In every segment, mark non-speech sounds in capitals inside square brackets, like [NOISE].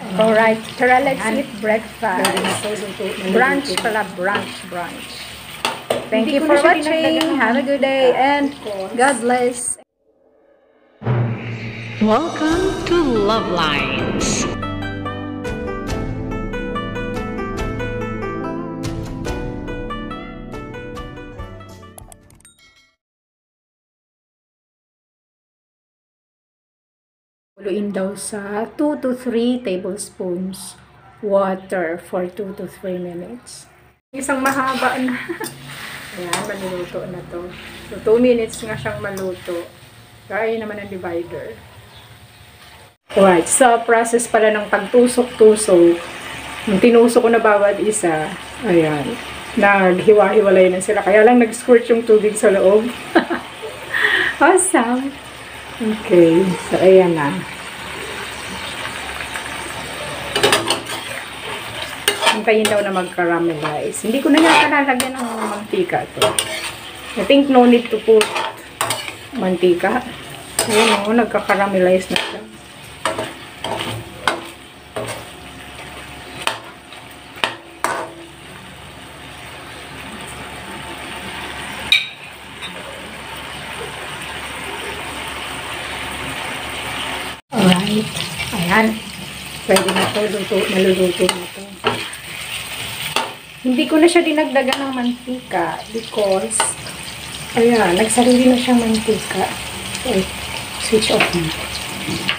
Alright, tara let's eat breakfast. Brunch pala, brunch, brunch. Thank you for watching. Have a good day and. God bless. Welcome to Love Lines. Kuluin daw sa 2 to 3 tablespoons water for 2 to 3 minutes. Isang mahaba na. [LAUGHS] Ayan, maluluto na to. So, 2 minutes nga siyang maluto. Kaya naman ang divider. Alright, sa process pala ng pagtusok-tusok, nung tinusok ko na bawat isa, ayan, naghiwa-hiwalay na sila. Kaya lang nag-squirt yung tubig sa loob. [LAUGHS] awesome! Okay, so ayan na. Hintayin daw na mag-caramelize. Hindi ko na yata lalagyan ng mantika to. I think no need to put mantika. Ayan o, nagka-caramelize na siya. Alright. Ayan. Pwede na to. Luto, maluluto na to. Hindi ko na siya dinagdagan ng mantika because ayan, nagsarili na siya mantika. Okay. Switch off na.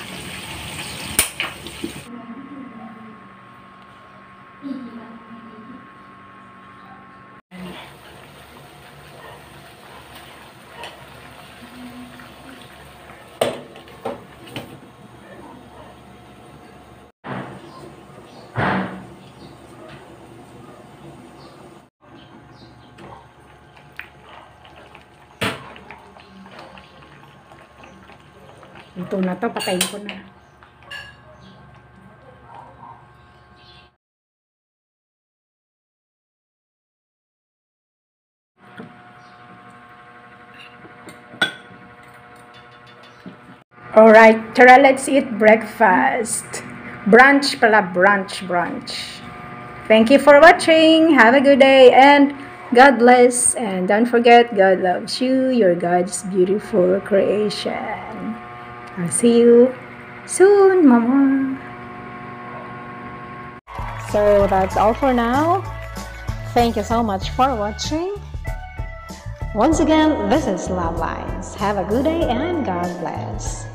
Luto na to. Patayin ko na. Alright, tara let's eat breakfast. Brunch pala, brunch, brunch. Thank you for watching. Have a good day and God bless. And don't forget, God loves you. You're God's beautiful creation. I'll see you soon, Mama. So that's all for now. Thank you so much for watching. Once again, this is Love Lines. Have a good day and God bless.